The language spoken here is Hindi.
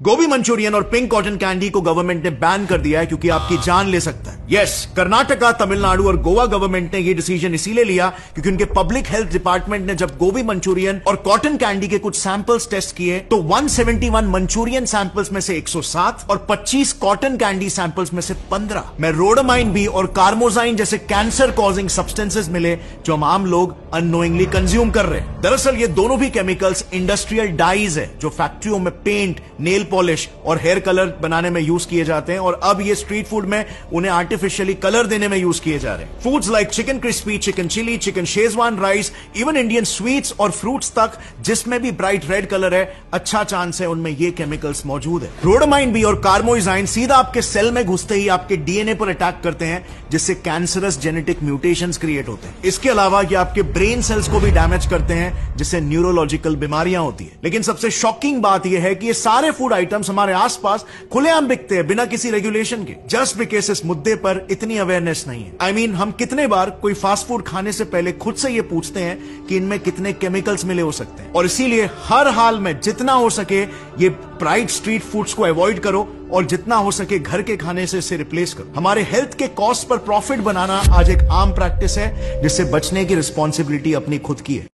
गोभी मंचूरियन और पिंक कॉटन कैंडी को गवर्नमेंट ने बैन कर दिया है क्योंकि आपकी जान ले सकता है। यस कर्नाटका तमिलनाडु और गोवा गवर्नमेंट ने यह डिसीज़न इसीलिए लिया क्योंकि उनके पब्लिक हेल्थ डिपार्टमेंट ने जब गोभी मंचूरियन और कॉटन कैंडी के कुछ सैंपल्स टेस्ट किए तो 171 मंचूरियन सैंपल्स में से 107 और 25 कॉटन कैंडी सैंपल्स में से 15 में रोडोमाइन भी और कार्मोजाइन जैसे कैंसर कॉजिंग सब्सटेंसेस मिले, जो हम आम लोग अनोइंगली कंज्यूम कर रहे हैं। दरअसल ये दोनों भी केमिकल्स इंडस्ट्रियल डाइज है, जो फैक्ट्रियों में पेंट नेल पॉलिश और हेयर कलर बनाने में यूज़ किए जाते हैं और अब ये स्ट्रीट फ़ूड में उन्हें आर्टिफिशियली कलर देने में यूज़ किए जा रहे हैं। Foods like chicken crispy chicken chilli chicken schezwan rice even Indian sweets और फ्रूट्स तक, जिसमें भी ब्राइट रेड कलर है अच्छा चांस है उनमें ये केमिकल्स मौजूद है। रोडोमाइन भी और कार्मोइजाइन सीधा आपके सेल में घुसते ही आपके डीएनए पर अटैक करते हैं, जिससे कैंसरस जेनेटिक म्यूटेशन क्रिएट होते हैं। इसके अलावा ये आपके ब्रेन सेल्स को भी डैमेज करते हैं, जिससे न्यूरोलॉजिकल बीमारियाँ होती है। लेकिन सबसे शॉकिंग बात यह है कि ये सारे फ़ूड आइटम्स हमारे आसपास खुलेआम बिकते हैं, बिना किसी रेगुलेशन के। जस्ट बिकेस इस मुद्दे पर इतनी अवेयरनेस नहीं है। आई I मीन mean, हम कितने बार कोई फास्ट फ़ूड खाने से पहले खुद से ये पूछते हैं कि इनमें कितने केमिकल्स मिले हो सकते हैं। और इसीलिए हर हाल में जितना हो सके ये प्राइड स्ट्रीट फूड्स को अवॉइड करो और जितना हो सके घर के खाने से इसे रिप्लेस करो। हमारे हेल्थ के कॉस्ट पर प्रॉफिट बनाना आज एक आम प्रैक्टिस है जिससे बचने की रिस्पॉन्सिबिलिटी अपनी खुद की है।